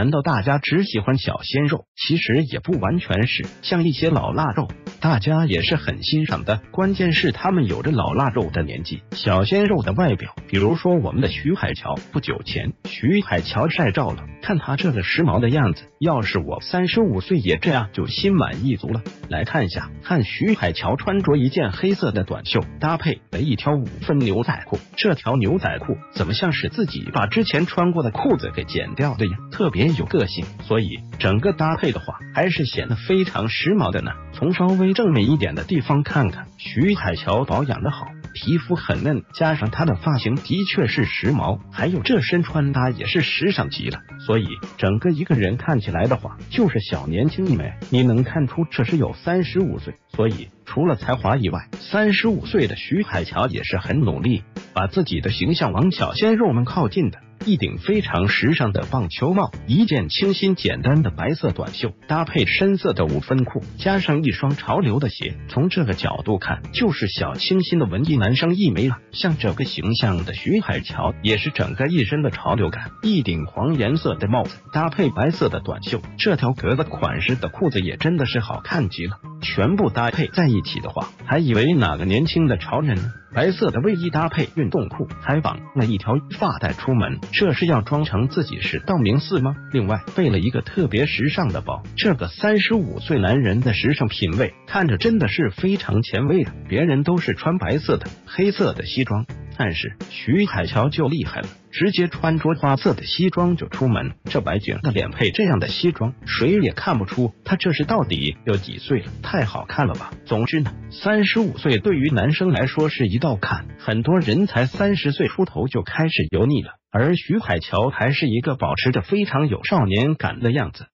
难道大家只喜欢小鲜肉？其实也不完全是，像一些老腊肉，大家也是很欣赏的。关键是他们有着老腊肉的年纪，小鲜肉的外表。比如说我们的徐海乔，不久前徐海乔晒照了，看他这个时髦的样子，要是我三十五岁也这样，就心满意足了。来看一下，看徐海乔穿着一件黑色的短袖，搭配了一条五分牛仔裤，这条牛仔裤怎么像是自己把之前穿过的裤子给剪掉的呀？特别有个性，所以整个搭配的话，还是显得非常时髦的呢。从稍微正面一点的地方看看，徐海乔保养的好。皮肤很嫩，加上他的发型的确是时髦，还有这身穿搭也是时尚极了，所以整个一个人看起来的话，就是小年轻一枚。你能看出这是有三十五岁，所以除了才华以外，三十五岁的徐海乔也是很努力，把自己的形象往小鲜肉们靠近的。一顶非常时尚的棒球帽，一件清新简单的白色短袖，搭配深色的五分裤，加上一双潮流的鞋。从这个角度看，就是小清新的文艺男生一枚了。像这个形象的徐海乔，也是整个一身的潮流感。一顶黄颜色的帽子，搭配白色的短袖，这条格子款式的裤子也真的是好看极了。全部搭配在一起的话，还以为哪个年轻的潮人呢？白色的卫衣搭配运动裤，还绑了一条发带出门，这是要装成自己是道明寺吗？另外背了一个特别时尚的包，这个三十五岁男人的时尚品味，看着真的是非常前卫啊！别人都是穿白色的、黑色的西装。但是徐海乔就厉害了，直接穿着花色的西装就出门。这白净的脸配这样的西装，谁也看不出他这是到底有几岁了，太好看了吧！总之呢，三十五岁对于男生来说是一道坎，很多人才三十岁出头就开始油腻了，而徐海乔还是一个保持着非常有少年感的样子。